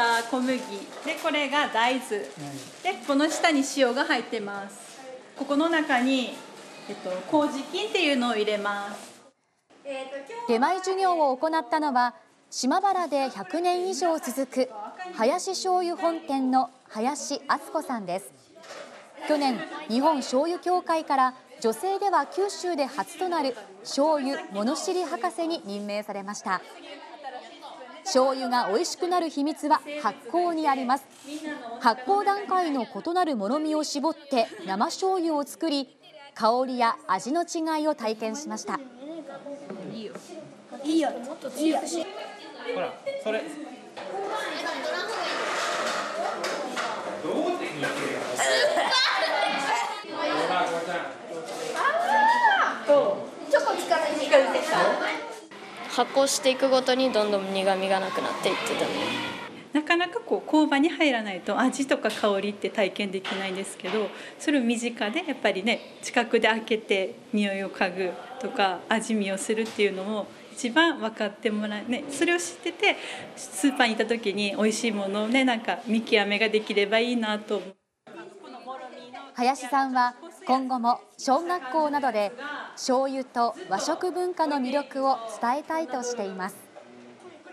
した小麦。でこれが大豆。でこの下に塩が入ってます。ここの中に、えっと、麹菌っていうのを入れます。出前授業を行ったのは島原で100年以上続く林醤油本店の林敦子さんです。去年日本醤油協会から女性では九州で初となる醤油物知り博士に任命されました醤油が美味しくなる秘密は発酵にあります。発酵段階の異なるもろみを絞って生醤油を作り香りや味の違いを体験しました。いいよ。いいよもっと強くしほらそれ。チョコ使って発酵していくごとにどんどん苦みがなくなっていってたねなかなかこう工場に入らないと味とか香りって体験できないんですけどそれを身近でやっぱりね近くで開けて匂いを嗅ぐとか味見をするっていうのを一番分かってもらえねそれを知っててスーパーに行った時に美味しいものをねなんか見極めができればいいなと思う。林さんは今後も小学校などで醤油と和食文化の魅力を伝えたいとしています。